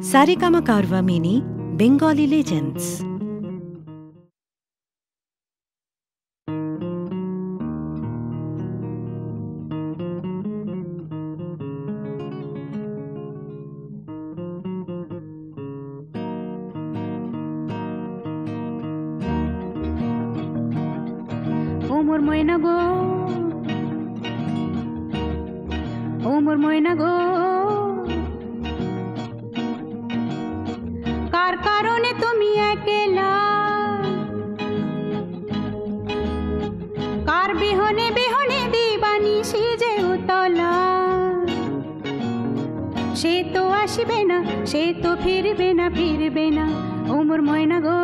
Sarikama Karva Mini Bengali Legends. ও মোর ময়না গো ও মোর ময়না গো বিহনে বিহনে দিবানি সিজে উতলা। সে তো আসবে না, সে তো ফিরবে না ফিরবে না, উমর ময়না গো।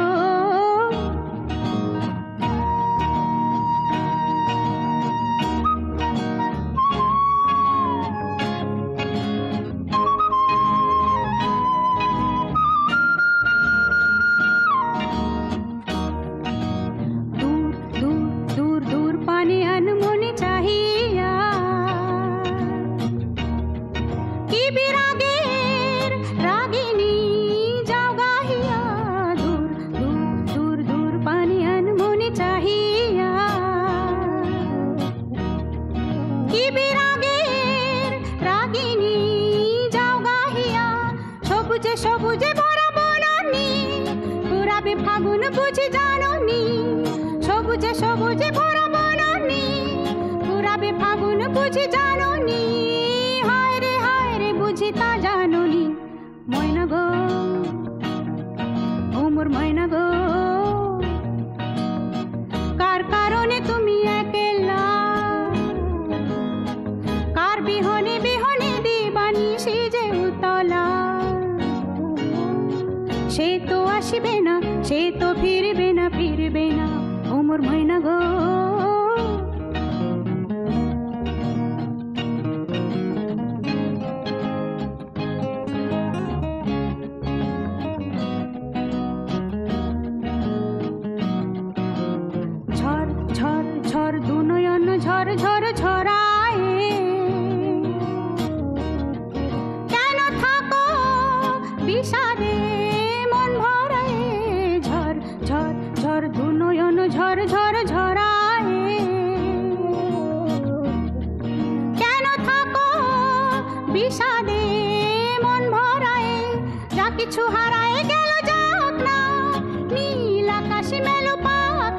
সবুজে ভরা বনানি। পুরাবে ফাগুন বুঝি জাননি। সবুজে সবুজে ভরা বনানি। পুরাবে ফাগুন বুঝি জাননি। হায় রে হায় রে, বুঝি তা জাননি। ময়না গো, ও মোর ময়না গো। সে তো আসবে না, সে তো ফিরবে না ফিরবে না, ওমর ময়না গো। ঝড় ঝড় ঝড়, দুনয়ন, ঝড় ঝড় ঝরায় কিছু হারায় গেল যাক না নীল আকাশে মেলো পাক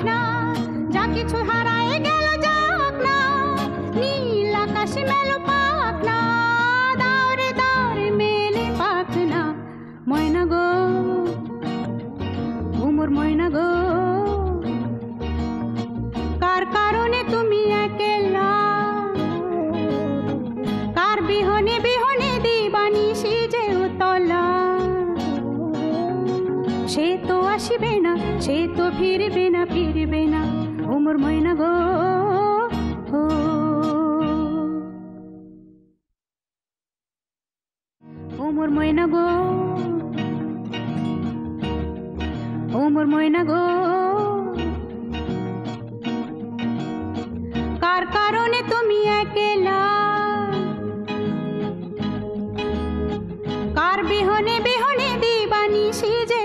যা কিছু হারায় গেল ফিরবে না, সে তো ফিরবে না ফিরবে না। ওমর ময়না গো ওমর ময়না গো ওমর ময়না গো। কার কারণে তুমি একেলা? কার বিহনে বিহনে দিবানি যে